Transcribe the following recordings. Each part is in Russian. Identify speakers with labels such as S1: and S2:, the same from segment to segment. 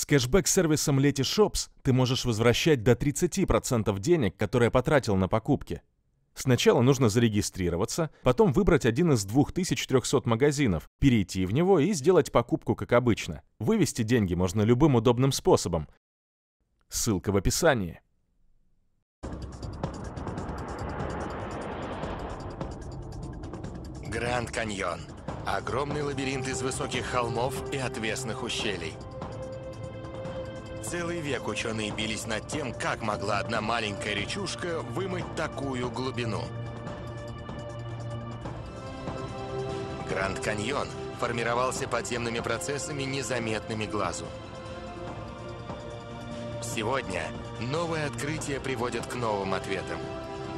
S1: С кэшбэк-сервисом Letyshops ты можешь возвращать до 30% денег, которые потратил на покупки. Сначала нужно зарегистрироваться, потом выбрать один из 2300 магазинов, перейти в него и сделать покупку как обычно. Вывести деньги можно любым удобным способом. Ссылка в описании.
S2: Гранд Каньон. Огромный лабиринт из высоких холмов и отвесных ущелий. Целый век ученые бились над тем, как могла одна маленькая речушка вымыть такую глубину. Гранд Каньон формировался подземными процессами, незаметными глазу. Сегодня новые открытия приводят к новым ответам.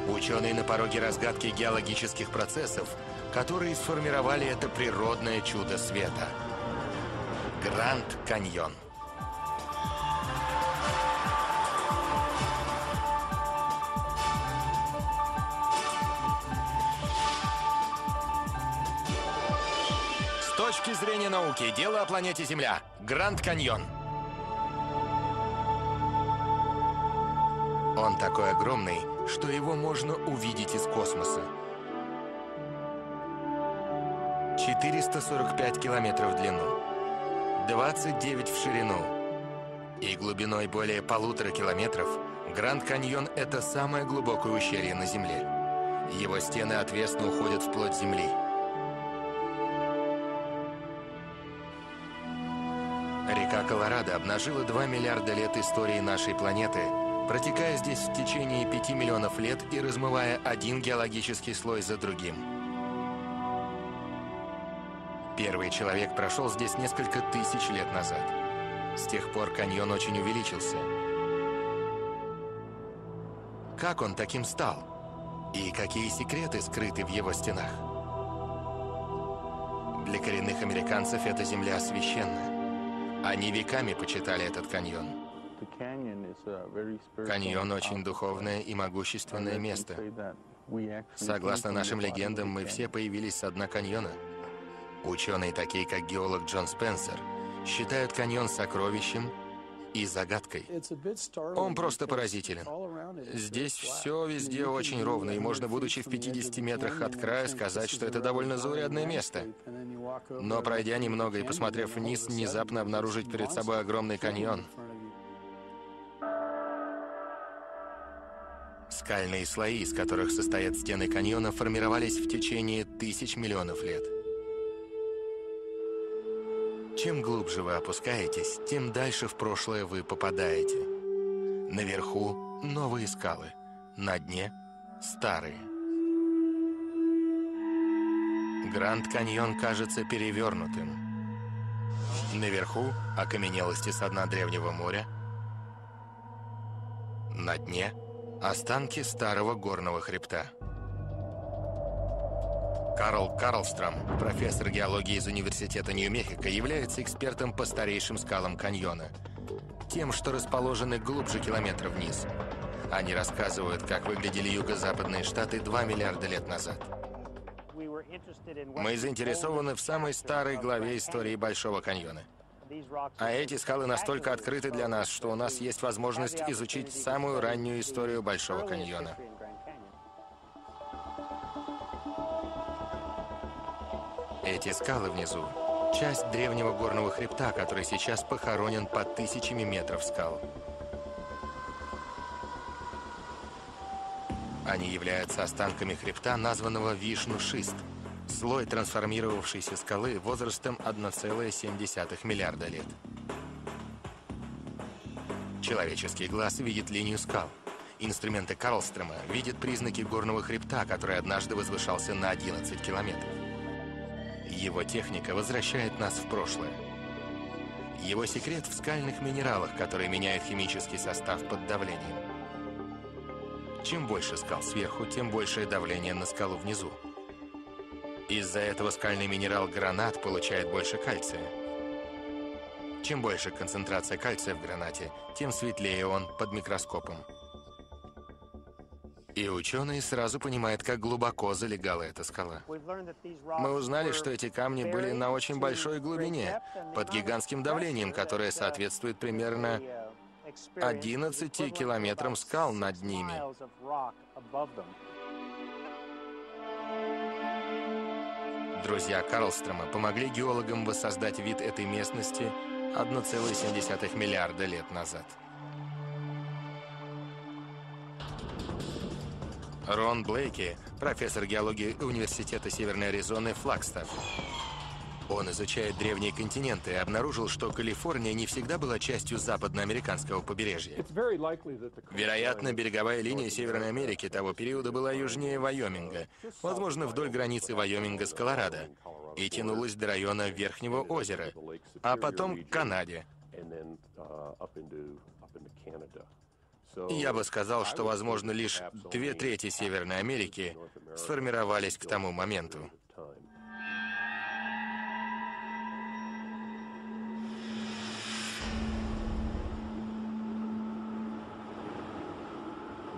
S2: Ученые на пороге разгадки геологических процессов, которые сформировали это природное чудо света. Гранд Каньон. Науки, дело о планете Земля. Гранд Каньон. Он такой огромный, что его можно увидеть из космоса. 445 километров в длину, 29 в ширину и глубиной более полутора километров, Гранд Каньон – это самое глубокое ущелье на Земле. Его стены отвесно уходят вплоть земли. Колорадо обнажила 2 миллиарда лет истории нашей планеты, протекая здесь в течение 5 миллионов лет и размывая один геологический слой за другим. Первый человек прошел здесь несколько тысяч лет назад. С тех пор каньон очень увеличился. Как он таким стал? И какие секреты скрыты в его стенах? Для коренных американцев эта земля священна. Они веками почитали этот каньон. Каньон очень духовное и могущественное место. Согласно нашим легендам, мы все появились с дна каньона. Ученые, такие как геолог Джон Спенсер, считают каньон сокровищем и загадкой. Он просто поразителен. Здесь все везде очень ровно, и можно, будучи в 50 метрах от края, сказать, что это довольно заурядное место. Но пройдя немного и посмотрев вниз, внезапно обнаружить перед собой огромный каньон. Скальные слои, из которых состоят стены каньона, формировались в течение тысяч миллионов лет. Чем глубже вы опускаетесь, тем дальше в прошлое вы попадаете. Наверху новые скалы, на дне старые. Гранд Каньон кажется перевернутым. Наверху окаменелости со дна древнего моря, на дне останки старого горного хребта. Карл Карлстром, профессор геологии из Университета Нью-Мехико, является экспертом по старейшим скалам каньона. Тем, что расположены глубже километра вниз. Они рассказывают, как выглядели юго-западные штаты 2 миллиарда лет назад. Мы заинтересованы в самой старой главе истории Большого каньона. А эти скалы настолько открыты для нас, что у нас есть возможность изучить самую раннюю историю Большого каньона. Эти скалы внизу — часть древнего горного хребта, который сейчас похоронен под тысячами метров скал. Они являются останками хребта, названного Вишну-Шист, слой трансформировавшейся скалы возрастом 1,7 миллиарда лет. Человеческий глаз видит линию скал. Инструменты Карлстрома видят признаки горного хребта, который однажды возвышался на 11 километров. Его техника возвращает нас в прошлое. Его секрет в скальных минералах, которые меняют химический состав под давлением. Чем больше скал сверху, тем большее давление на скалу внизу. Из-за этого скальный минерал гранат получает больше кальция. Чем больше концентрация кальция в гранате, тем светлее он под микроскопом. И ученые сразу понимают, как глубоко залегала эта скала. Мы узнали, что эти камни были на очень большой глубине, под гигантским давлением, которое соответствует примерно 11 километрам скал над ними. Друзья Карлстрома помогли геологам воссоздать вид этой местности 1,7 миллиарда лет назад. Рон Блейки, профессор геологии Университета Северной Аризоны Флагстаф. Он изучает древние континенты и обнаружил, что Калифорния не всегда была частью западноамериканского побережья. Вероятно, береговая линия Северной Америки того периода была южнее Вайоминга, возможно, вдоль границы Вайоминга с Колорадо, и тянулась до района Верхнего озера, а потом к Канаде. Я бы сказал, что, возможно, лишь две трети Северной Америки сформировались к тому моменту.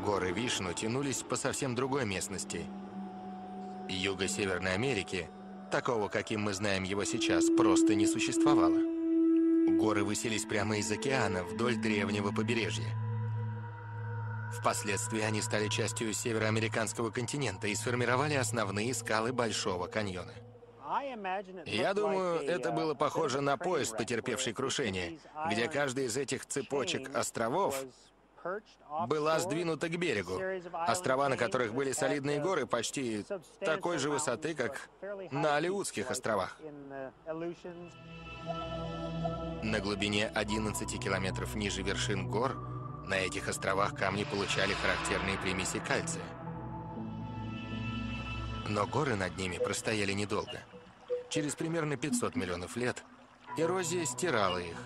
S2: Горы Вишну тянулись по совсем другой местности. Юго-Северной Америки, такого, каким мы знаем его сейчас, просто не существовало. Горы высились прямо из океана вдоль древнего побережья. Впоследствии они стали частью североамериканского континента и сформировали основные скалы Большого каньона. Я думаю, это было похоже на поезд, потерпевший крушение, где каждый из этих цепочек островов была сдвинута к берегу. Острова, на которых были солидные горы, почти такой же высоты, как на Алиутских островах. На глубине 11 километров ниже вершин гор на этих островах камни получали характерные примеси кальция. Но горы над ними простояли недолго. Через примерно 500 миллионов лет эрозия стирала их,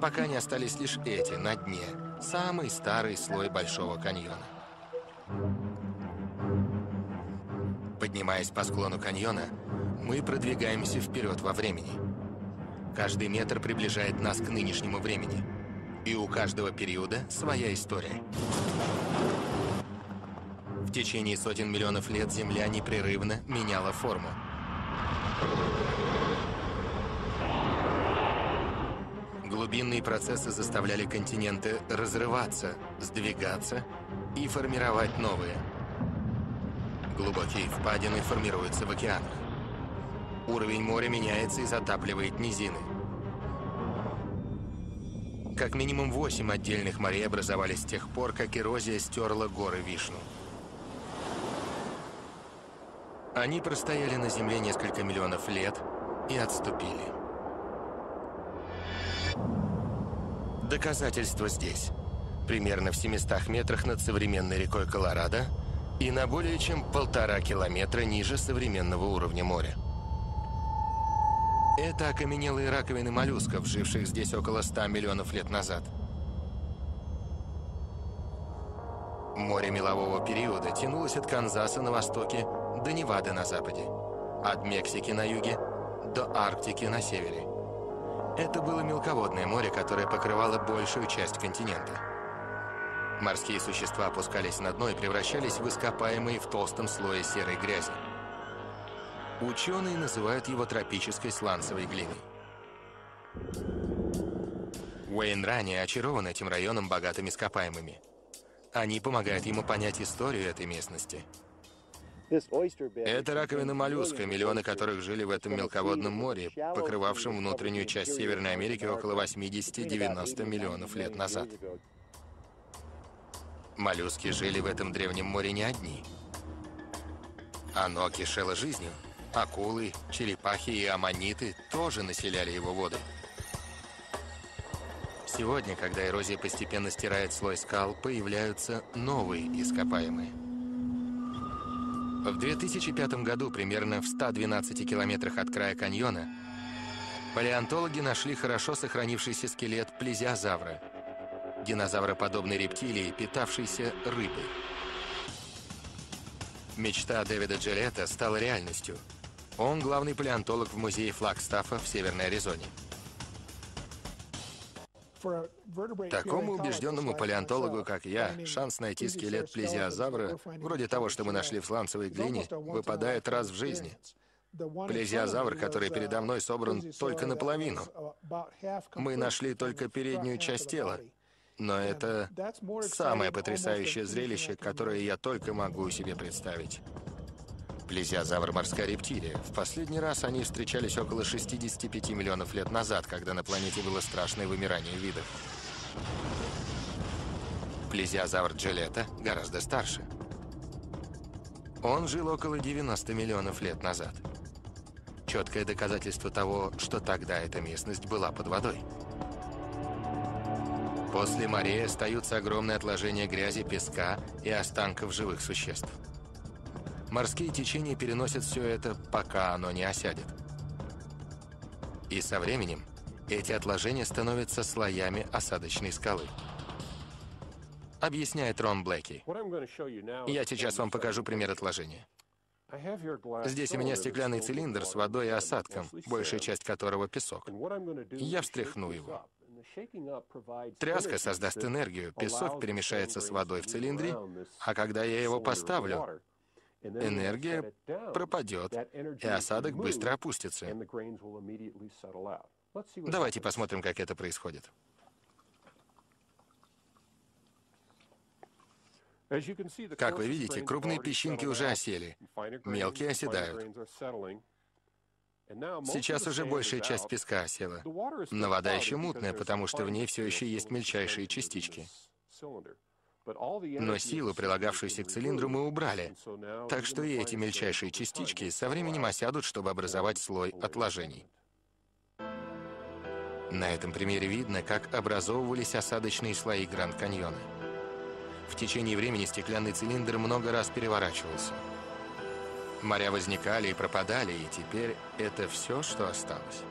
S2: пока не остались лишь эти на дне, самый старый слой Большого каньона. Поднимаясь по склону каньона, мы продвигаемся вперед во времени. Каждый метр приближает нас к нынешнему времени – и у каждого периода своя история. В течение сотен миллионов лет Земля непрерывно меняла форму. Глубинные процессы заставляли континенты разрываться, сдвигаться и формировать новые. Глубокие впадины формируются в океанах. Уровень моря меняется и затапливает низины. Как минимум восемь отдельных морей образовались с тех пор, как эрозия стерла горы Вишну. Они простояли на Земле несколько миллионов лет и отступили. Доказательство здесь. Примерно в 700 метрах над современной рекой Колорадо и на более чем полтора километра ниже современного уровня моря. Это окаменелые раковины моллюсков, живших здесь около 100 миллионов лет назад. Море мелового периода тянулось от Канзаса на востоке до Невады на западе, от Мексики на юге до Арктики на севере. Это было мелководное море, которое покрывало большую часть континента. Морские существа опускались на дно и превращались в ископаемые в толстом слое серой грязи. Ученые называют его тропической сланцевой глиной. Уэйн ранее очарован этим районом богатыми ископаемыми. Они помогают ему понять историю этой местности. Это раковина моллюска, миллионы которых жили в этом мелководном море, покрывавшем внутреннюю часть Северной Америки около 80-90 миллионов лет назад. Моллюски жили в этом древнем море не одни. Оно кишело жизнью. Акулы, черепахи и аммониты тоже населяли его воды. Сегодня, когда эрозия постепенно стирает слой скал, появляются новые ископаемые. В 2005 году, примерно в 112 километрах от края каньона, палеонтологи нашли хорошо сохранившийся скелет плезиозавра, динозавроподобной рептилии, питавшейся рыбой. Мечта Дэвида Джилета стала реальностью – он главный палеонтолог в музее Флагстаффа в Северной Аризоне. Такому убежденному палеонтологу, как я, шанс найти скелет плезиозавра, вроде того, что мы нашли в сланцевой глине, выпадает раз в жизни. Плезиозавр, который передо мной собран только наполовину. Мы нашли только переднюю часть тела. Но это самое потрясающее зрелище, которое я только могу себе представить. Плезиозавр – морская рептилия. В последний раз они встречались около 65 миллионов лет назад, когда на планете было страшное вымирание видов. Плезиозавр Джилета гораздо старше. Он жил около 90 миллионов лет назад. Четкое доказательство того, что тогда эта местность была под водой. После морей остаются огромные отложения грязи, песка и останков живых существ. Морские течения переносят все это, пока оно не осядет. И со временем эти отложения становятся слоями осадочной скалы. Объясняет Рон Блэки. Я сейчас вам покажу пример отложения. Здесь у меня стеклянный цилиндр с водой и осадком, большая часть которого песок. Я встряхну его. Тряска создаст энергию, песок перемешается с водой в цилиндре, а когда я его поставлю, энергия пропадет, и осадок быстро опустится. Давайте посмотрим, как это происходит. Как вы видите, крупные песчинки уже осели, мелкие оседают. Сейчас уже большая часть песка осела, но вода еще мутная, потому что в ней все еще есть мельчайшие частички. Но силу, прилагавшуюся к цилиндру, мы убрали, так что и эти мельчайшие частички со временем осядут, чтобы образовать слой отложений. На этом примере видно, как образовывались осадочные слои Гранд-Каньона. В течение времени стеклянный цилиндр много раз переворачивался. Моря возникали и пропадали, и теперь это все, что осталось.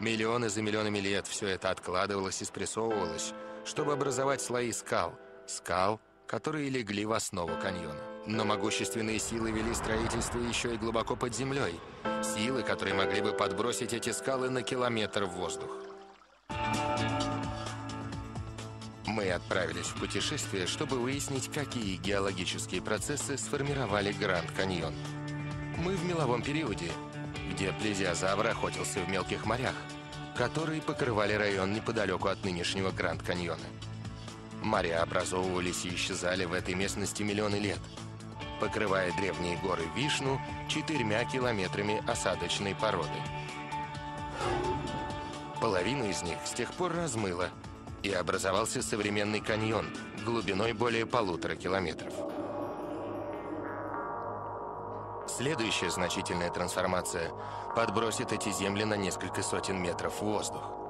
S2: Миллионы за миллионами лет все это откладывалось и спрессовывалось, чтобы образовать слои скал. Скал, которые легли в основу каньона. Но могущественные силы вели строительство еще и глубоко под землей. Силы, которые могли бы подбросить эти скалы на километр в воздух. Мы отправились в путешествие, чтобы выяснить, какие геологические процессы сформировали Гранд Каньон. Мы в меловом периоде, где плезиозавр охотился в мелких морях, которые покрывали район неподалеку от нынешнего Гранд Каньона. Моря образовывались и исчезали в этой местности миллионы лет, покрывая древние горы Вишну четырьмя километрами осадочной породы. Половину из них с тех пор размыло, и образовался современный каньон глубиной более полутора километров. Следующая значительная трансформация подбросит эти земли на несколько сотен метров в воздух.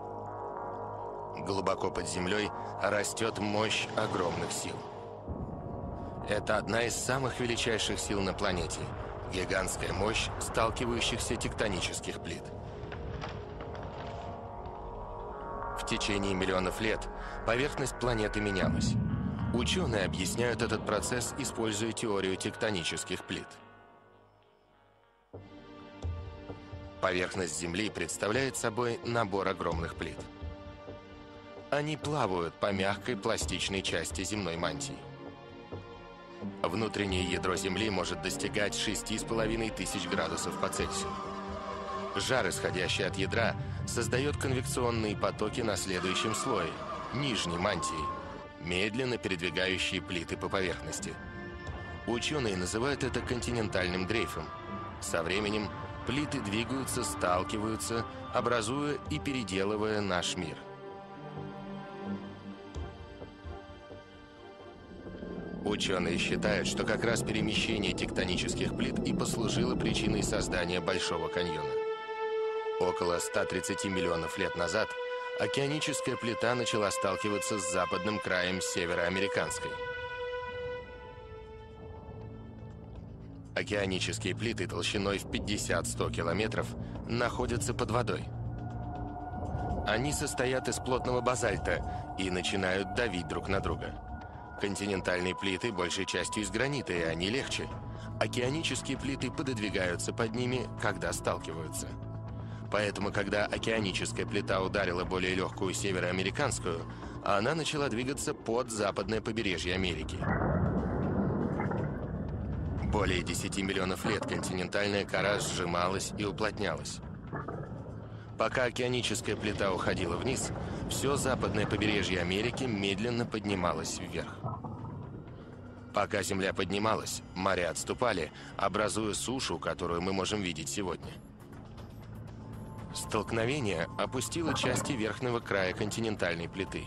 S2: Глубоко под землей растет мощь огромных сил. Это одна из самых величайших сил на планете – гигантская мощь сталкивающихся тектонических плит – В течение миллионов лет поверхность планеты менялась. Ученые объясняют этот процесс, используя теорию тектонических плит. Поверхность Земли представляет собой набор огромных плит. Они плавают по мягкой пластичной части земной мантии. Внутреннее ядро Земли может достигать 6,5 тысяч градусов по Цельсию. Жар, исходящий от ядра, создает конвекционные потоки на следующем слое, нижней мантии, медленно передвигающие плиты по поверхности. Ученые называют это континентальным дрейфом. Со временем плиты двигаются, сталкиваются, образуя и переделывая наш мир. Ученые считают, что как раз перемещение тектонических плит и послужило причиной создания Большого каньона. Около 130 миллионов лет назад океаническая плита начала сталкиваться с западным краем североамериканской. Океанические плиты толщиной в 50-100 километров находятся под водой. Они состоят из плотного базальта и начинают давить друг на друга. Континентальные плиты большей частью из гранита, и они легче. Океанические плиты пододвигаются под ними, когда сталкиваются. Поэтому, когда океаническая плита ударила более легкую североамериканскую, она начала двигаться под западное побережье Америки. Более 10 миллионов лет континентальная кора сжималась и уплотнялась. Пока океаническая плита уходила вниз, все западное побережье Америки медленно поднималось вверх. Пока Земля поднималась, моря отступали, образуя сушу, которую мы можем видеть сегодня. Столкновение опустило части верхнего края континентальной плиты.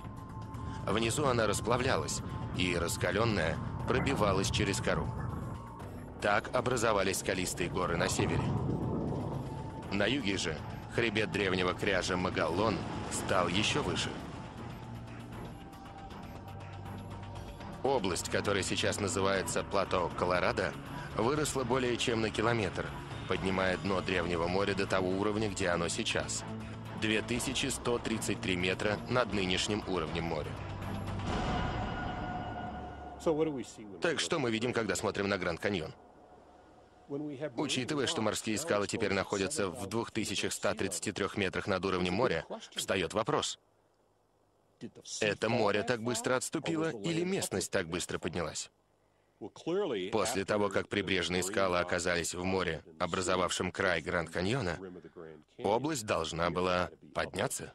S2: Внизу она расплавлялась, и раскаленная пробивалась через кору. Так образовались скалистые горы на севере. На юге же хребет древнего кряжа Магаллон стал еще выше. Область, которая сейчас называется плато Колорадо, выросла более чем на километр, поднимая дно древнего моря до того уровня, где оно сейчас. 2133 метра над нынешним уровнем моря. Так что мы видим, когда смотрим на Гранд Каньон? Учитывая, что морские скалы теперь находятся в 2133 метрах над уровнем моря, встает вопрос. Это море так быстро отступило или местность так быстро поднялась? После того, как прибрежные скалы оказались в море, образовавшем край Гранд-Каньона, область должна была подняться.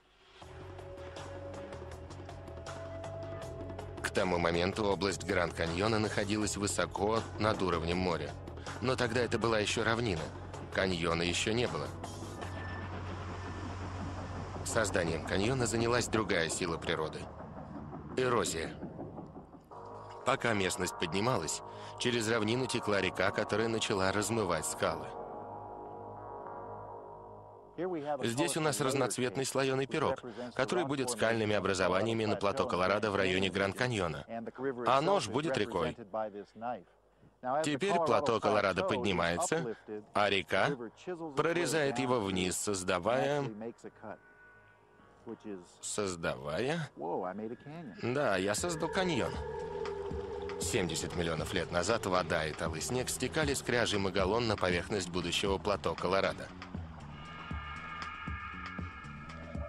S2: К тому моменту область Гранд-Каньона находилась высоко над уровнем моря. Но тогда это была еще равнина. Каньона еще не было. Созданием каньона занялась другая сила природы – эрозия. Пока местность поднималась, через равнину текла река, которая начала размывать скалы. Здесь у нас разноцветный слоеный пирог, который будет скальными образованиями на плато Колорадо в районе Гранд-Каньона. А нож будет рекой. Теперь плато Колорадо поднимается, а река прорезает его вниз, создавая... Создавая? Да, я создал каньон. 70 миллионов лет назад вода и талый снег стекали с кряжей Магалон на поверхность будущего плато Колорадо.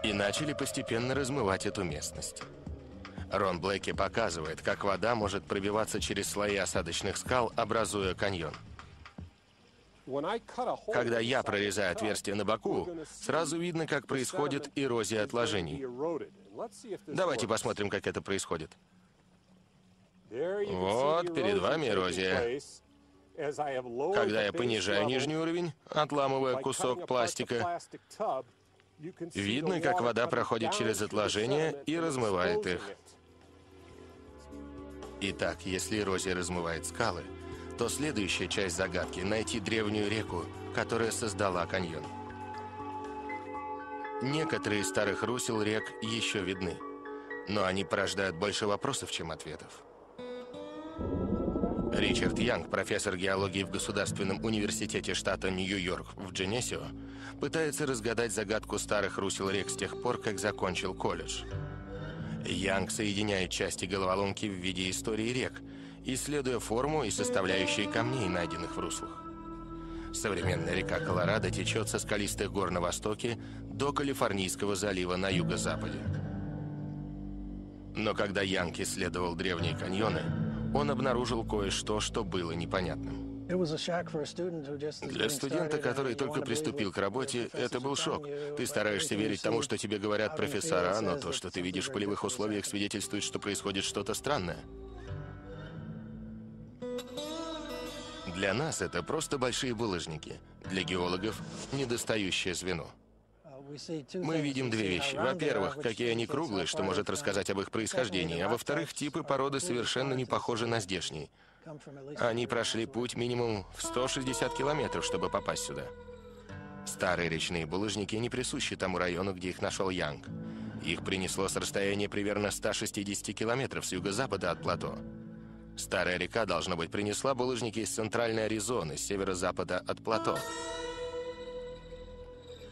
S2: И начали постепенно размывать эту местность. Рон Блэки показывает, как вода может пробиваться через слои осадочных скал, образуя каньон. Когда я прорезаю отверстие на боку, сразу видно, как происходит эрозия отложений. Давайте посмотрим, как это происходит. Вот, перед вами эрозия. Когда я понижаю нижний уровень, отламывая кусок пластика, видно, как вода проходит через отложения и размывает их. Итак, если эрозия размывает скалы, то следующая часть загадки — найти древнюю реку, которая создала каньон. Некоторые из старых русел рек еще видны, но они порождают больше вопросов, чем ответов. Ричард Янг, профессор геологии в Государственном университете штата Нью-Йорк в Дженесио, пытается разгадать загадку старых русел рек с тех пор, как закончил колледж. Янг соединяет части головоломки в виде истории рек, исследуя форму и составляющие камней, найденных в руслах. Современная река Колорадо течет со скалистых гор на востоке до Калифорнийского залива на юго-западе. Но когда Янг исследовал древние каньоны, он обнаружил кое-что, что было непонятным. Для студента, который только приступил к работе, это был шок. Ты стараешься верить тому, что тебе говорят профессора, но то, что ты видишь в полевых условиях, свидетельствует, что происходит что-то странное. Для нас это просто большие булыжники. Для геологов – недостающее звено. Мы видим две вещи. Во-первых, какие они круглые, что может рассказать об их происхождении, а во-вторых, типы породы совершенно не похожи на здешние. Они прошли путь минимум в 160 километров, чтобы попасть сюда. Старые речные булыжники не присущи тому району, где их нашел Янг. Их принесло с расстояния примерно 160 километров с юго-запада от плато. Старая река, должно быть, принесла булыжники из центральной Аризоны, северо-запада от плато.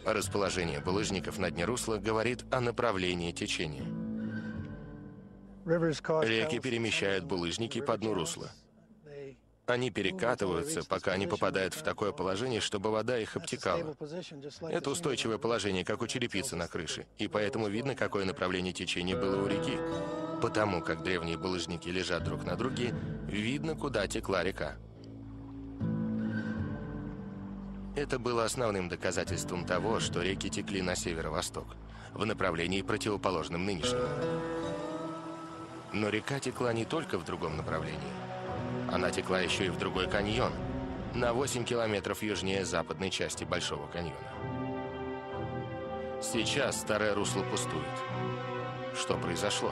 S2: Расположение булыжников на дне русла говорит о направлении течения. Реки перемещают булыжники по дну русла. Они перекатываются, пока они попадают в такое положение, чтобы вода их обтекала. Это устойчивое положение, как у черепицы на крыше, и поэтому видно, какое направление течения было у реки. Потому как древние булыжники лежат друг на друге, видно, куда текла река. Это было основным доказательством того, что реки текли на северо-восток, в направлении противоположном нынешнему. Но река текла не только в другом направлении. Она текла еще и в другой каньон, на 8 километров южнее западной части Большого каньона. Сейчас старое русло пустует. Что произошло?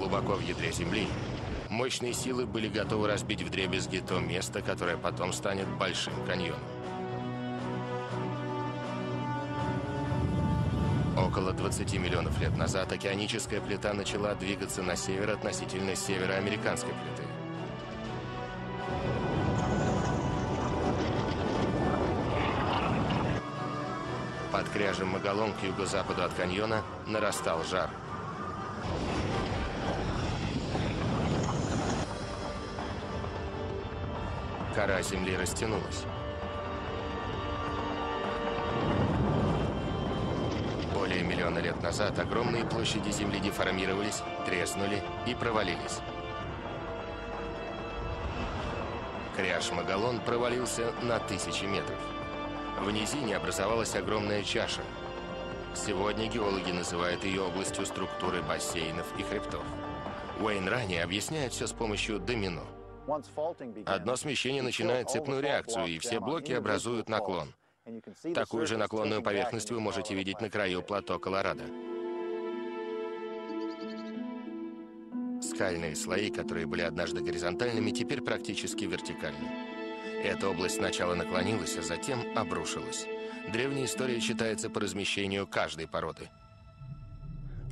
S2: Глубоко в ядре Земли мощные силы были готовы разбить вдребезги то место, которое потом станет Большим каньоном. Около 20 миллионов лет назад океаническая плита начала двигаться на север относительно североамериканской плиты. Под кряжем Магалон к юго-западу от каньона нарастал жар. Кора земли растянулась. Более миллиона лет назад огромные площади Земли деформировались, треснули и провалились. Кряж Магалон провалился на тысячи метров. В низине образовалась огромная чаша. Сегодня геологи называют ее областью структуры бассейнов и хребтов. Уэйн ранее объясняет все с помощью домино. Одно смещение начинает цепную реакцию, и все блоки образуют наклон. Такую же наклонную поверхность вы можете видеть на краю плато Колорадо. Скальные слои, которые были однажды горизонтальными, теперь практически вертикальны. Эта область сначала наклонилась, а затем обрушилась. Древняя история считается по размещению каждой породы.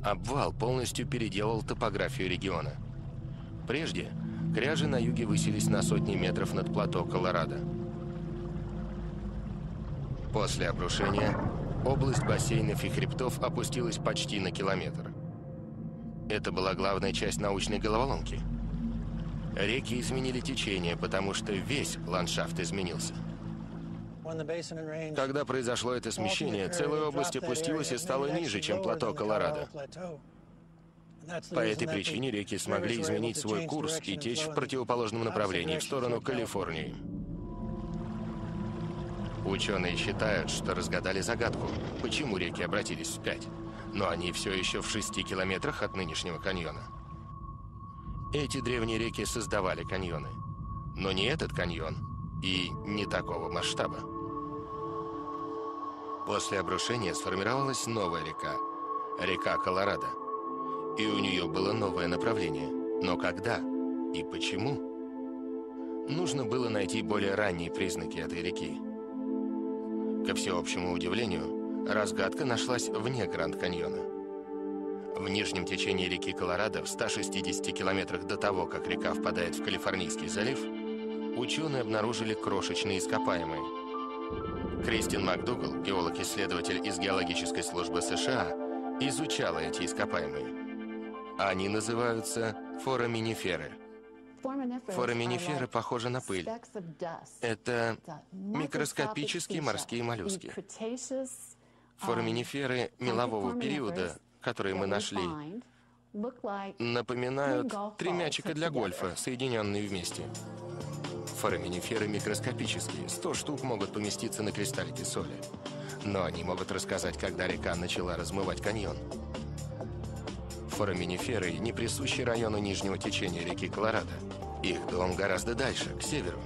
S2: Обвал полностью переделал топографию региона. Прежде кряжи на юге высились на сотни метров над плато Колорадо. После обрушения область бассейнов и хребтов опустилась почти на километр. Это была главная часть научной головоломки. Реки изменили течение, потому что весь ландшафт изменился. Когда произошло это смещение, целая область опустилась и стала ниже, чем плато Колорадо. По этой причине реки смогли изменить свой курс и течь в противоположном направлении, в сторону Калифорнии. Ученые считают, что разгадали загадку, почему реки обратились вспять. Но они все еще в шести километрах от нынешнего каньона. Эти древние реки создавали каньоны. Но не этот каньон и не такого масштаба. После обрушения сформировалась новая река, река Колорадо. И у нее было новое направление. Но когда и почему? Нужно было найти более ранние признаки этой реки. Ко всеобщему удивлению, разгадка нашлась вне Гранд-Каньона. В нижнем течении реки Колорадо, в 160 километрах до того, как река впадает в Калифорнийский залив, ученые обнаружили крошечные ископаемые. Кристин МакДугал, геолог-исследователь из геологической службы США, изучала эти ископаемые. Они называются фораминиферы – Фораминиферы похожи на пыль. Это микроскопические морские моллюски. Фораминиферы мелового периода, которые мы нашли, напоминают три мячика для гольфа, соединенные вместе. Фораминиферы микроскопические, 100 штук могут поместиться на кристаллике соли. Но они могут рассказать, когда река начала размывать каньон. Фораминиферы не присущи району нижнего течения реки Колорадо. Их дом гораздо дальше, к северу.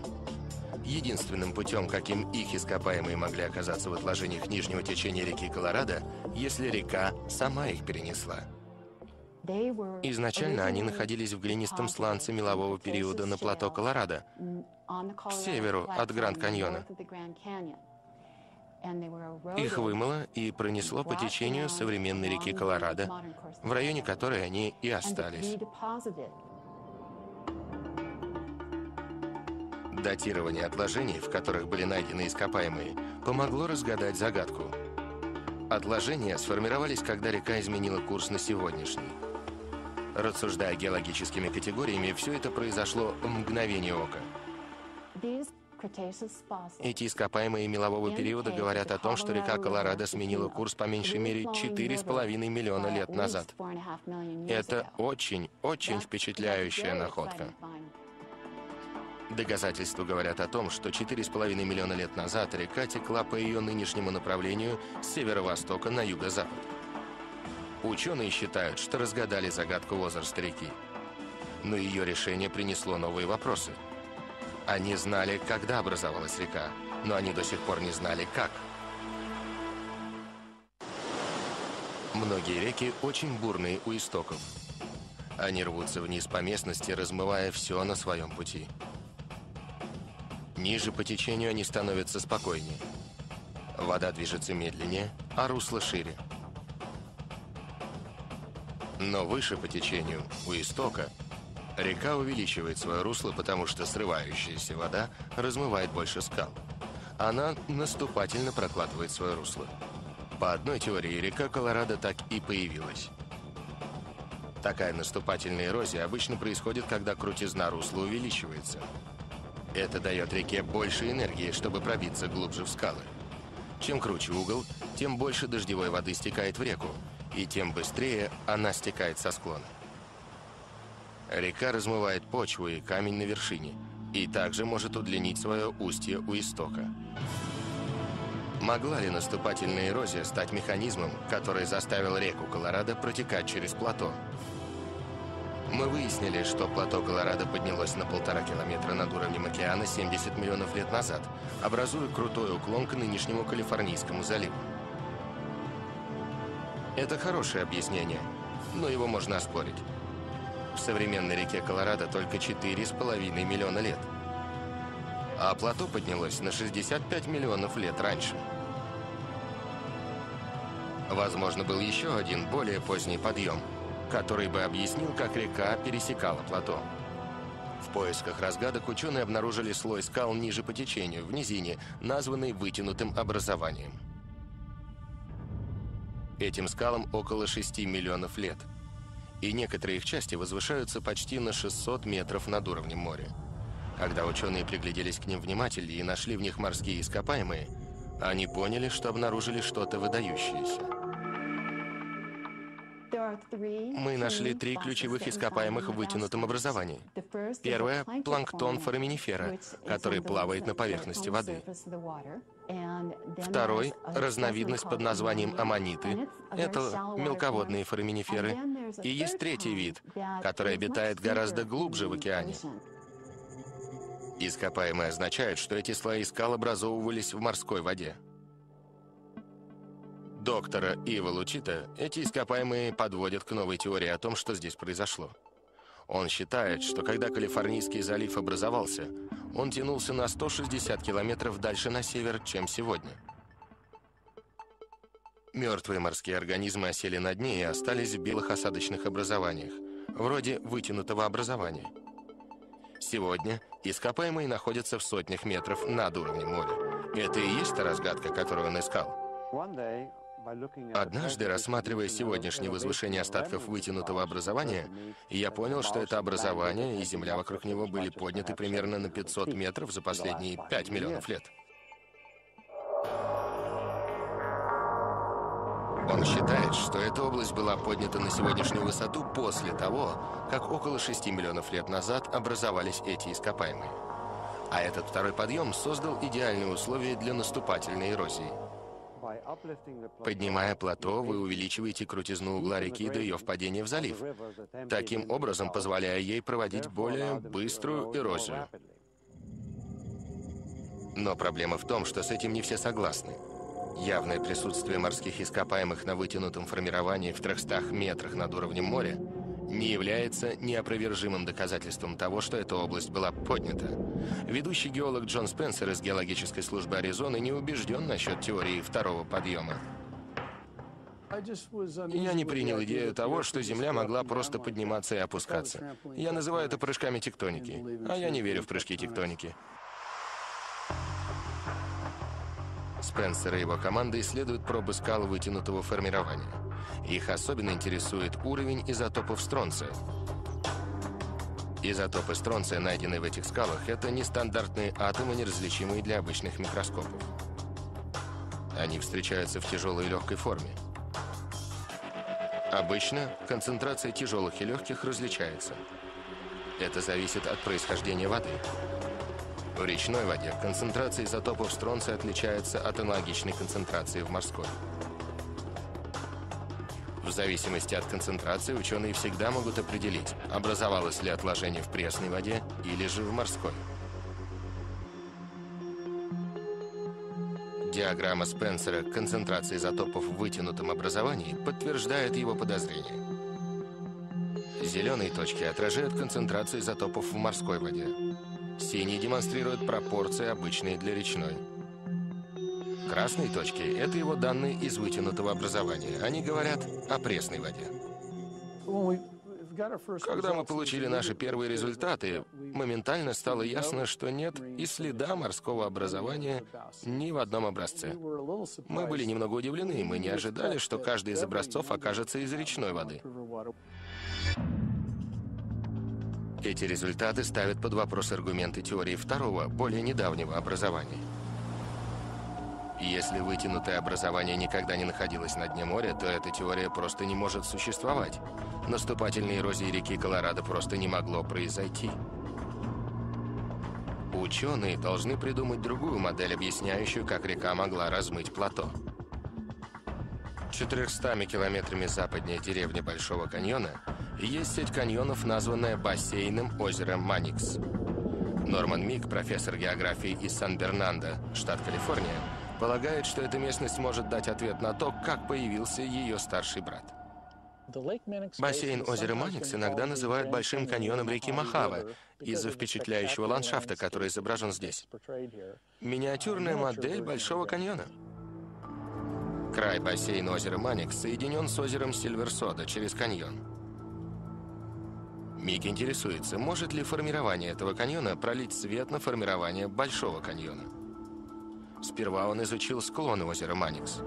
S2: Единственным путем, каким их ископаемые могли оказаться в отложениях нижнего течения реки Колорадо, если река сама их перенесла. Изначально они находились в глинистом сланце мелового периода на плато Колорадо, к северу от Гранд-Каньона. Их вымыло и пронесло по течению современной реки Колорадо, в районе которой они и остались. Датирование отложений, в которых были найдены ископаемые, помогло разгадать загадку. Отложения сформировались, когда река изменила курс на сегодняшний. Рассуждая геологическими категориями, все это произошло в мгновение ока. Эти ископаемые мелового периода говорят о том, что река Колорадо сменила курс по меньшей мере 4,5 миллиона лет назад. Это очень-очень впечатляющая находка. Доказательства говорят о том, что 4,5 миллиона лет назад река текла по ее нынешнему направлению с северо-востока на юго-запад. Ученые считают, что разгадали загадку возраста реки. Но ее решение принесло новые вопросы. Они знали, когда образовалась река, но они до сих пор не знали, как. Многие реки очень бурные у истоков. Они рвутся вниз по местности, размывая все на своем пути. Ниже по течению они становятся спокойнее. Вода движется медленнее, а русло шире. Но выше по течению, у истока, река увеличивает свое русло, потому что срывающаяся вода размывает больше скал. Она наступательно прокладывает свое русло. По одной теории, река Колорадо так и появилась. Такая наступательная эрозия обычно происходит, когда крутизна русла увеличивается – это дает реке больше энергии, чтобы пробиться глубже в скалы. Чем круче угол, тем больше дождевой воды стекает в реку, и тем быстрее она стекает со склона. Река размывает почву и камень на вершине, и также может удлинить свое устье у истока. Могла ли наступательная эрозия стать механизмом, который заставил реку Колорадо протекать через плато? Мы выяснили, что плато Колорадо поднялось на полтора километра над уровнем океана 70 миллионов лет назад, образуя крутой уклон к нынешнему Калифорнийскому заливу. Это хорошее объяснение, но его можно оспорить. В современной реке Колорадо только 4,5 миллиона лет. А плато поднялось на 65 миллионов лет раньше. Возможно, был еще один более поздний подъем – который бы объяснил, как река пересекала плато. В поисках разгадок ученые обнаружили слой скал ниже по течению, в низине, названный вытянутым образованием. Этим скалам около 6 миллионов лет. И некоторые их части возвышаются почти на 600 метров над уровнем моря. Когда ученые пригляделись к ним внимательнее и нашли в них морские ископаемые, они поняли, что обнаружили что-то выдающееся. Мы нашли три ключевых ископаемых в вытянутом образовании. Первое – планктон фораминифера, который плавает на поверхности воды. Второй – разновидность под названием аммониты. Это мелководные фораминиферы. И есть третий вид, который обитает гораздо глубже в океане. Ископаемые означают, что эти слои скал образовывались в морской воде доктора Ива Лучита эти ископаемые подводят к новой теории о том, что здесь произошло. Он считает, что когда Калифорнийский залив образовался, он тянулся на 160 километров дальше на север, чем сегодня. Мертвые морские организмы осели на дне и остались в белых осадочных образованиях, вроде вытянутого образования. Сегодня ископаемые находятся в сотнях метров над уровнем моря. Это и есть та разгадка, которую он искал. Однажды, рассматривая сегодняшнее возвышение остатков вытянутого образования, я понял, что это образование и земля вокруг него были подняты примерно на 500 метров за последние 5 миллионов лет. Он считает, что эта область была поднята на сегодняшнюю высоту после того, как около 6 миллионов лет назад образовались эти ископаемые. А этот второй подъем создал идеальные условия для наступательной эрозии. Поднимая плато, вы увеличиваете крутизну угла реки до ее впадения в залив, таким образом позволяя ей проводить более быструю эрозию. Но проблема в том, что с этим не все согласны. Явное присутствие морских ископаемых на вытянутом формировании в 300 метрах над уровнем моря не является неопровержимым доказательством того, что эта область была поднята. Ведущий геолог Джон Спенсер из геологической службы Аризоны не убежден насчет теории второго подъема. Я не принял идею того, что Земля могла просто подниматься и опускаться. Я называю это прыжками тектоники, а я не верю в прыжки тектоники. Спенсер и его команда исследуют пробы скал вытянутого формирования. Их особенно интересует уровень изотопов стронция. Изотопы стронция, найденные в этих скалах, это нестандартные атомы, неразличимые для обычных микроскопов. Они встречаются в тяжелой и легкой форме. Обычно концентрация тяжелых и легких различается. Это зависит от происхождения воды. В речной воде концентрация изотопов стронция отличается от аналогичной концентрации в морской. В зависимости от концентрации ученые всегда могут определить, образовалось ли отложение в пресной воде или же в морской. Диаграмма Спенсера концентрации изотопов в вытянутом образовании подтверждает его подозрение. Зеленые точки отражают концентрацию изотопов в морской воде. Синие демонстрируют пропорции, обычные для речной. Красные точки – это его данные из вытянутого образования. Они говорят о пресной воде. Когда мы получили наши первые результаты, моментально стало ясно, что нет и следа морского образования ни в одном образце. Мы были немного удивлены, мы не ожидали, что каждый из образцов окажется из речной воды. Эти результаты ставят под вопрос аргументы теории второго, более недавнего образования. Если вытянутое образование никогда не находилось на дне моря, то эта теория просто не может существовать. Наступательной эрозии реки Колорадо просто не могло произойти. Ученые должны придумать другую модель, объясняющую, как река могла размыть плато. 400 километрами западнее деревни Большого каньона есть сеть каньонов, названная бассейном озера Маникс. Норман Мик, профессор географии из Сан-Бернандо, штат Калифорния, полагает, что эта местность может дать ответ на то, как появился ее старший брат. Бассейн озера Маникс иногда называют Большим каньоном реки Махава из-за впечатляющего ландшафта, который изображен здесь. Миниатюрная модель Большого каньона. Край бассейна озера Маникс соединен с озером Сильверсода через каньон. Мик интересуется, может ли формирование этого каньона пролить свет на формирование Большого каньона. Сперва он изучил склоны озера Маникс.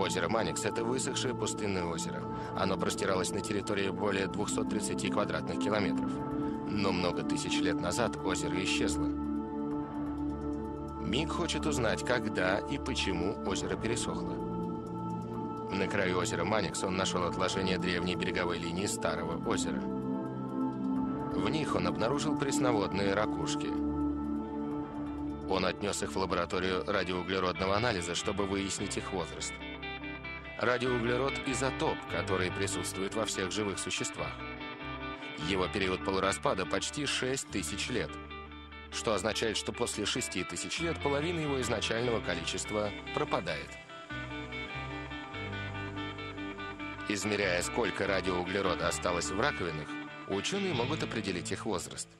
S2: Озеро Маникс – это высохшее пустынное озеро. Оно простиралось на территории более 230 квадратных километров. Но много тысяч лет назад озеро исчезло. Мик хочет узнать, когда и почему озеро пересохло. На краю озера Маникс он нашел отложение древней береговой линии Старого озера. В них он обнаружил пресноводные ракушки. Он отнес их в лабораторию радиоуглеродного анализа, чтобы выяснить их возраст. Радиоуглерод – изотоп, который присутствует во всех живых существах. Его период полураспада почти 6 тысяч лет, что означает, что после 6 тысяч лет половина его изначального количества пропадает. Измеряя, сколько радиоуглерода осталось в раковинах, ученые могут определить их возраст –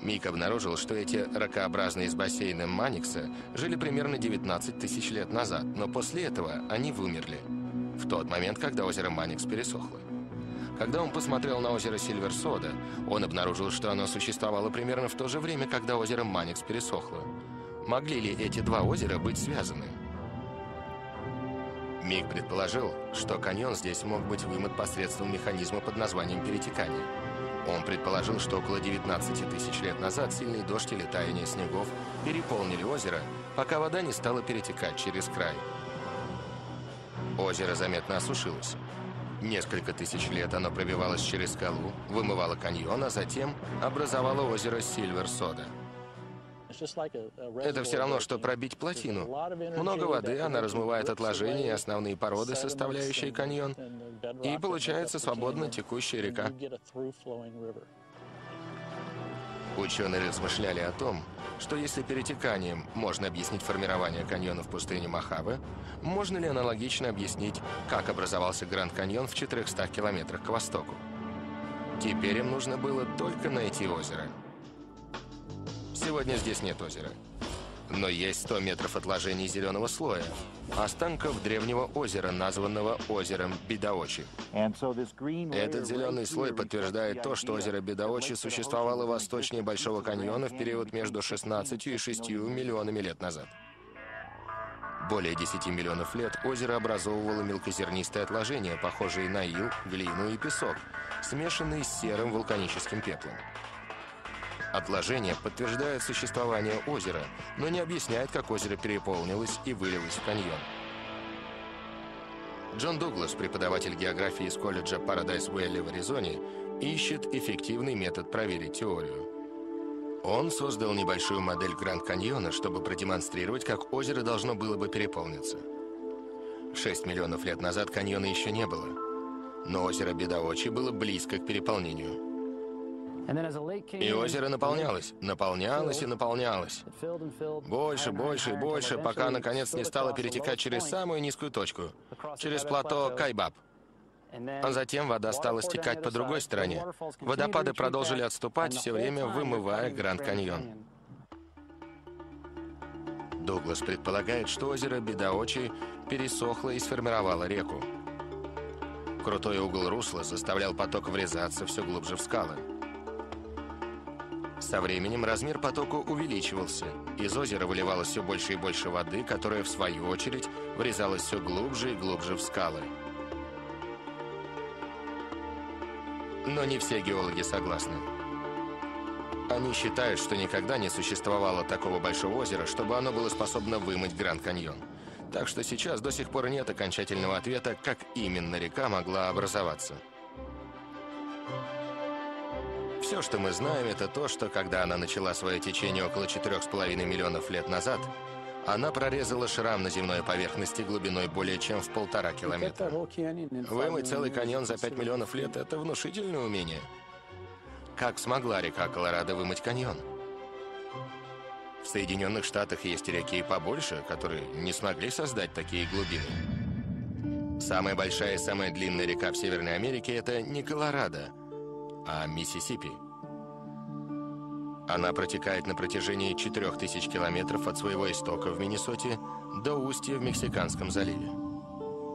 S2: Мик обнаружил, что эти ракообразные из бассейна Маникса жили примерно 19 тысяч лет назад, но после этого они вымерли. В тот момент, когда озеро Маникс пересохло. Когда он посмотрел на озеро Сильверсода, он обнаружил, что оно существовало примерно в то же время, когда озеро Маникс пересохло. Могли ли эти два озера быть связаны? Мик предположил, что каньон здесь мог быть вымыт посредством механизма под названием перетекания. Он предположил, что около 19 тысяч лет назад сильный дождь или таяние снегов переполнили озеро, пока вода не стала перетекать через край. Озеро заметно осушилось. Несколько тысяч лет оно пробивалось через скалу, вымывало каньон, а затем образовало озеро Сильвер-Сода. Это все равно, что пробить плотину. Много воды, она размывает отложения и основные породы, составляющие каньон, и получается свободно текущая река. Ученые размышляли о том, что если перетеканием можно объяснить формирование каньона в пустыне Мохаве, можно ли аналогично объяснить, как образовался Гранд Каньон в 400 километрах к востоку. Теперь им нужно было только найти озеро. Сегодня здесь нет озера. Но есть 100 метров отложений зеленого слоя, останков древнего озера, названного озером Бедаочи. Этот зеленый слой подтверждает то, что озеро Бедаочи существовало восточнее Большого каньона в период между 16 и 6 миллионами лет назад. Более 10 миллионов лет озеро образовывало мелкозернистые отложения, похожие на ил, глину и песок, смешанные с серым вулканическим пеплом. Отложения подтверждают существование озера, но не объясняют, как озеро переполнилось и вылилось в каньон. Джон Дуглас, преподаватель географии из колледжа Парадайс Уэлли в Аризоне, ищет эффективный метод проверить теорию. Он создал небольшую модель Гранд Каньона, чтобы продемонстрировать, как озеро должно было бы переполниться. 6 миллионов лет назад каньона еще не было, но озеро Бедаочи было близко к переполнению. И озеро наполнялось, наполнялось и наполнялось. Больше, больше и больше, пока наконец не стало перетекать через самую низкую точку, через плато Кайбаб. А затем вода стала стекать по другой стороне. Водопады продолжили отступать, все время вымывая Гранд Каньон. Дуглас предполагает, что озеро Бедаочи пересохло и сформировало реку. Крутой угол русла заставлял поток врезаться все глубже в скалы. Со временем размер потока увеличивался. Из озера выливалось все больше и больше воды, которая, в свою очередь, врезалась все глубже и глубже в скалы. Но не все геологи согласны. Они считают, что никогда не существовало такого большого озера, чтобы оно было способно вымыть Гранд Каньон. Так что сейчас до сих пор нет окончательного ответа, как именно река могла образоваться. Все, что мы знаем, это то, что когда она начала свое течение около 4,5 миллионов лет назад, она прорезала шрам на земной поверхности глубиной более чем в полтора километра. Вымыть целый каньон за 5 миллионов лет – это внушительное умение. Как смогла река Колорадо вымыть каньон? В Соединенных Штатах есть реки побольше, которые не смогли создать такие глубины. Самая большая и самая длинная река в Северной Америке – это не Колорадо, а Миссисипи. Она протекает на протяжении 4000 километров от своего истока в Миннесоте до устья в Мексиканском заливе.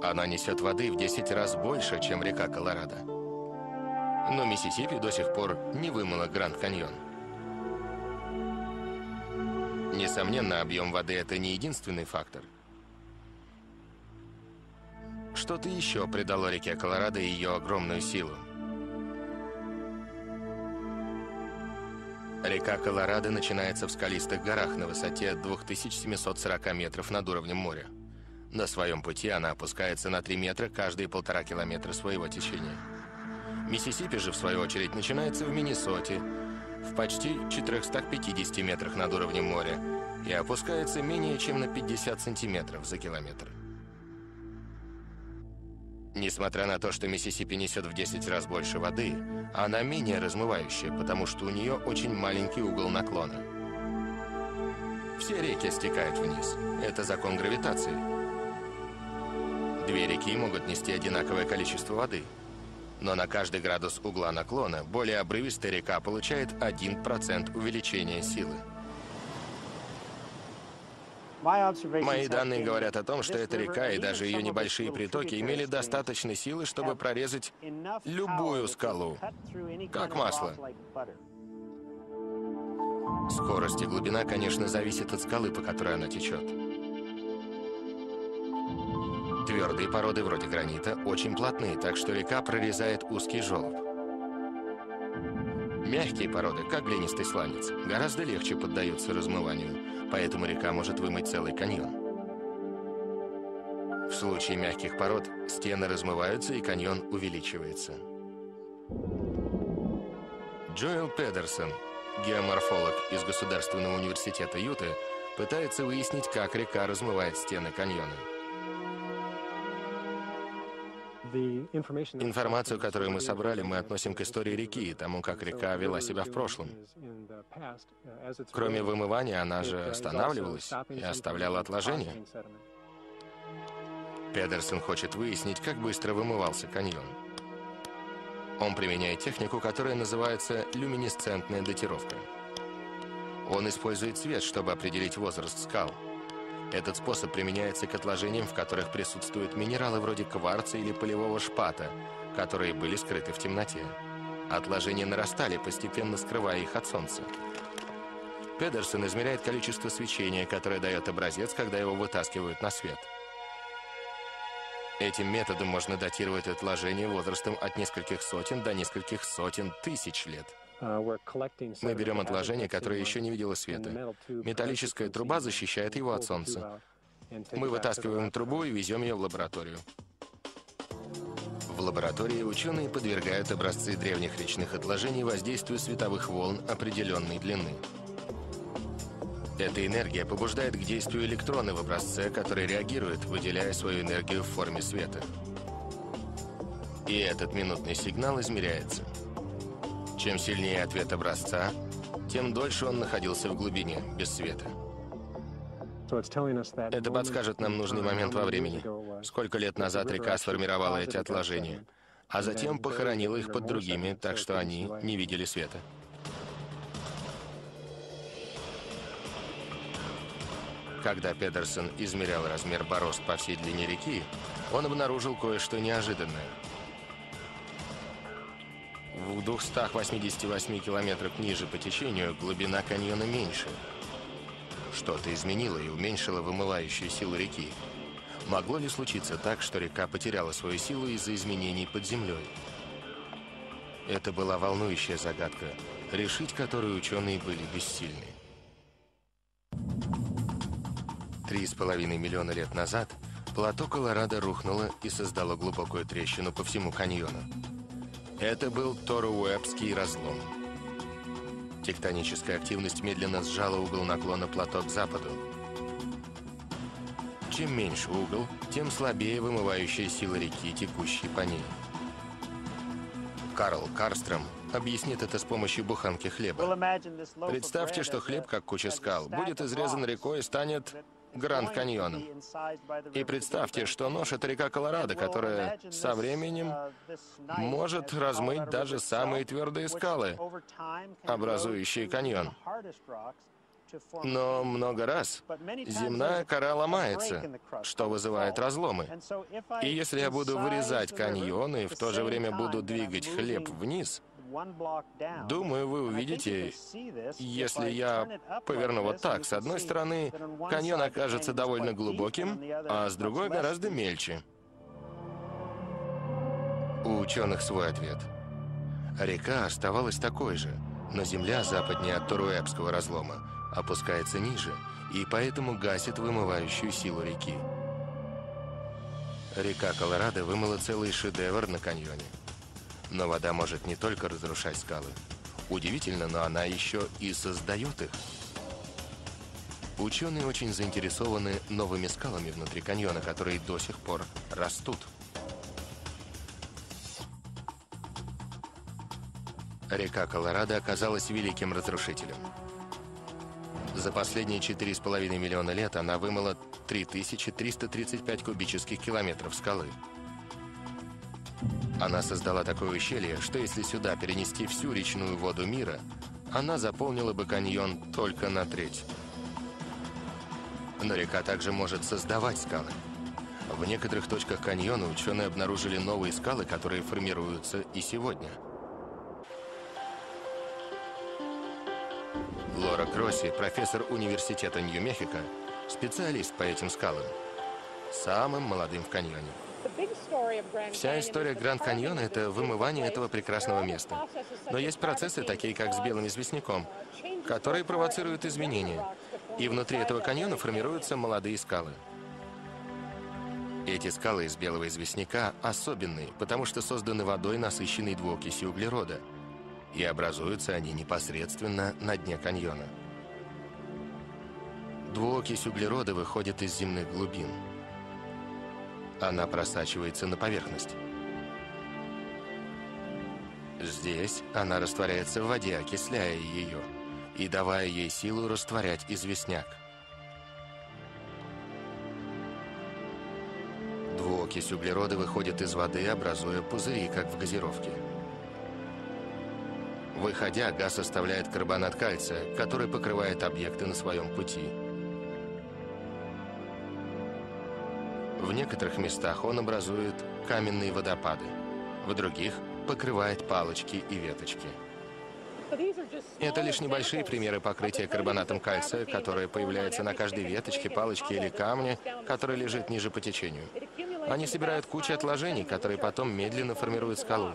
S2: Она несет воды в 10 раз больше, чем река Колорадо. Но Миссисипи до сих пор не вымыла Гранд Каньон. Несомненно, объем воды – это не единственный фактор. Что-то еще придало реке Колорадо ее огромную силу. Река Колорадо начинается в скалистых горах на высоте 2740 метров над уровнем моря. На своем пути она опускается на 3 метра каждые полтора километра своего течения. Миссисипи же, в свою очередь, начинается в Миннесоте, в почти 450 метрах над уровнем моря, и опускается менее чем на 50 сантиметров за километр. Несмотря на то, что Миссисипи несет в 10 раз больше воды, она менее размывающая, потому что у нее очень маленький угол наклона. Все реки стекают вниз. Это закон гравитации. Две реки могут нести одинаковое количество воды. Но на каждый градус угла наклона более обрывистая река получает 1% увеличения силы. Мои данные говорят о том, что эта река и даже ее небольшие притоки имели достаточной силы, чтобы прорезать любую скалу, как масло. Скорость и глубина, конечно, зависят от скалы, по которой она течет. Твердые породы вроде гранита очень плотные, так что река прорезает узкий желоб. Мягкие породы, как глинистый сланец, гораздо легче поддаются размыванию, поэтому река может вымыть целый каньон. В случае мягких пород стены размываются и каньон увеличивается. Джоэл Педерсон, геоморфолог из Государственного университета Юты, пытается выяснить, как река размывает стены каньона. Информацию, которую мы собрали, мы относим к истории реки и тому, как река вела себя в прошлом. Кроме вымывания, она же останавливалась и оставляла отложения. Педерсон хочет выяснить, как быстро вымывался каньон. Он применяет технику, которая называется люминесцентная датировка. Он использует свет, чтобы определить возраст скал. Этот способ применяется к отложениям, в которых присутствуют минералы вроде кварца или полевого шпата, которые были скрыты в темноте. Отложения нарастали, постепенно скрывая их от солнца. Педерсон измеряет количество свечения, которое дает образец, когда его вытаскивают на свет. Этим методом можно датировать отложение возрастом от нескольких сотен до нескольких сотен тысяч лет. Мы берем отложение, которое еще не видело света. Металлическая труба защищает его от солнца. Мы вытаскиваем трубу и везем ее в лабораторию. В лаборатории ученые подвергают образцы древних речных отложений воздействию световых волн определенной длины. Эта энергия побуждает к действию электроны в образце, которые реагируют, выделяя свою энергию в форме света. И этот минутный сигнал измеряется. Чем сильнее ответ образца, тем дольше он находился в глубине, без света. Это подскажет нам нужный момент во времени. Сколько лет назад река сформировала эти отложения, а затем похоронила их под другими, так что они не видели света. Когда Педерсон измерял размер борозд по всей длине реки, он обнаружил кое-что неожиданное. В 288 километрах ниже по течению глубина каньона меньше. Что-то изменило и уменьшило вымывающую силу реки. Могло ли случиться так, что река потеряла свою силу из-за изменений под землей? Это была волнующая загадка, решить которую ученые были бессильны. Три с половиной миллиона лет назад плато Колорадо рухнуло и создало глубокую трещину по всему каньону. Это был Торуэбский разлом. Тектоническая активность медленно сжала угол наклона плато к западу. Чем меньше угол, тем слабее вымывающая сила реки, текущей по ней. Карл Карстром объяснит это с помощью буханки хлеба. Представьте, что хлеб, как куча скал, будет изрезан рекой и станет Гранд Каньоном. И представьте, что нож — это река Колорадо, которая со временем может размыть даже самые твердые скалы, образующие каньон. Но много раз земная кора ломается, что вызывает разломы. И если я буду вырезать каньоны и в то же время буду двигать хлеб вниз, Думаю, вы увидите, если я поверну вот так. С одной стороны, каньон окажется довольно глубоким, а с другой гораздо мельче. У ученых свой ответ. Река оставалась такой же, но земля западнее от Торуэбского разлома опускается ниже, и поэтому гасит вымывающую силу реки. Река Колорадо вымыла целый шедевр на каньоне. Но вода может не только разрушать скалы. Удивительно, но она еще и создает их. Ученые очень заинтересованы новыми скалами внутри каньона, которые до сих пор растут. Река Колорадо оказалась великим разрушителем. За последние 4,5 миллиона лет она вымыла 3335 кубических километров скалы. Она создала такое ущелье, что если сюда перенести всю речную воду мира, она заполнила бы каньон только на треть. Но река также может создавать скалы. В некоторых точках каньона ученые обнаружили новые скалы, которые формируются и сегодня. Лора Кросси, профессор университета Нью-Мехико, специалист по этим скалам, самым молодым в каньоне. Вся история Гранд Каньона — это вымывание этого прекрасного места. Но есть процессы, такие как с белым известняком, которые провоцируют изменения. И внутри этого каньона формируются молодые скалы. Эти скалы из белого известняка особенные, потому что созданы водой, насыщенной двуокисью углерода. И образуются они непосредственно на дне каньона. Двуокись углерода выходит из земных глубин. Она просачивается на поверхность. Здесь она растворяется в воде, окисляя ее и давая ей силу растворять известняк. Двуокись углерода выходит из воды, образуя пузыри, как в газировке. Выходя, газ оставляет карбонат кальция, который покрывает объекты на своем пути. В некоторых местах он образует каменные водопады, в других покрывает палочки и веточки. Это лишь небольшие примеры покрытия карбонатом кальция, которое появляется на каждой веточке, палочке или камне, который лежит ниже по течению. Они собирают кучу отложений, которые потом медленно формируют скалу.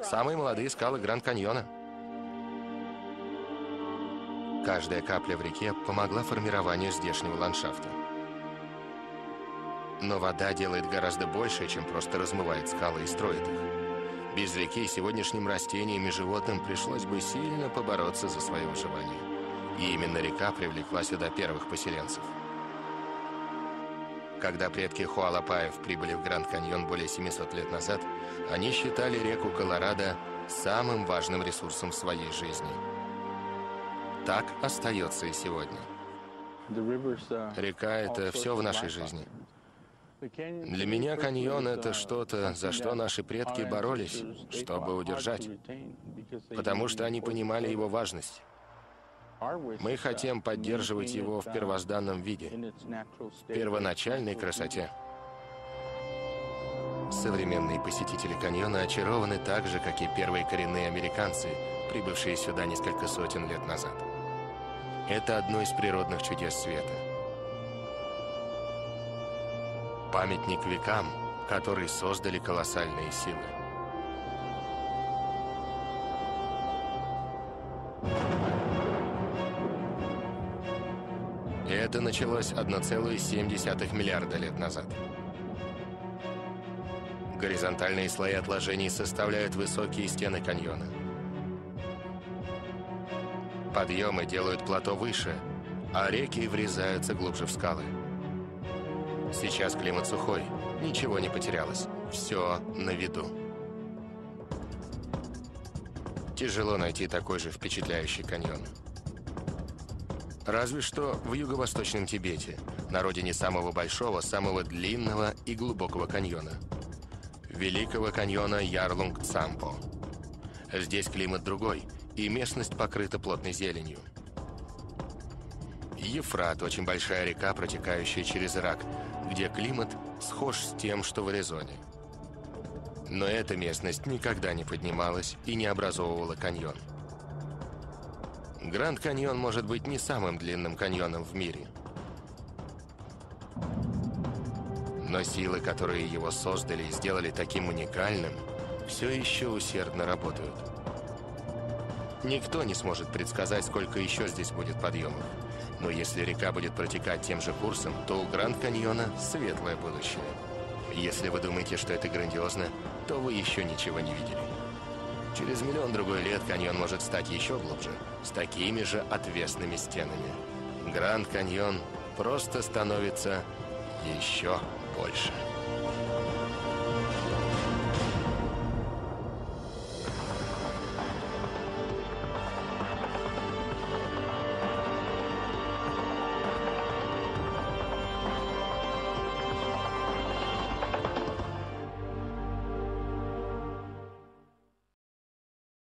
S2: Самые молодые скалы Гранд Каньона. Каждая капля в реке помогла формированию здешнего ландшафта. Но вода делает гораздо больше, чем просто размывает скалы и строит их. Без реки сегодняшним растениям и животным пришлось бы сильно побороться за свое выживание. И именно река привлекла сюда первых поселенцев. Когда предки Хуалапаев прибыли в Гранд-Каньон более 700 лет назад, они считали реку Колорадо самым важным ресурсом в своей жизни. Так остается и сегодня. Река — это все в нашей жизни. Для меня каньон — это что-то, за что наши предки боролись, чтобы удержать, потому что они понимали его важность. Мы хотим поддерживать его в первозданном виде, в первоначальной красоте. Современные посетители каньона очарованы так же, как и первые коренные американцы, прибывшие сюда несколько сотен лет назад. Это одно из природных чудес света. Памятник векам, которые создали колоссальные силы. Это началось 1,7 миллиарда лет назад. Горизонтальные слои отложений составляют высокие стены каньона. Подъемы делают плато выше, а реки врезаются глубже в скалы. Сейчас климат сухой, ничего не потерялось, все на виду. Тяжело найти такой же впечатляющий каньон. Разве что в юго-восточном Тибете, на родине самого большого, самого длинного и глубокого каньона. Великого каньона Ярлунг-Цампо. Здесь климат другой, и местность покрыта плотной зеленью. Ефрат – очень большая река, протекающая через Ирак, где климат схож с тем, что в Аризоне. Но эта местность никогда не поднималась и не образовывала каньон. Гранд Каньон может быть не самым длинным каньоном в мире. Но силы, которые его создали и сделали таким уникальным, все еще усердно работают. Никто не сможет предсказать, сколько еще здесь будет подъемов. Но если река будет протекать тем же курсом, то у Гранд Каньона светлое будущее. Если вы думаете, что это грандиозно, то вы еще ничего не видели. Через миллион-другой лет каньон может стать еще глубже, с такими же отвесными стенами. Гранд Каньон просто становится еще больше.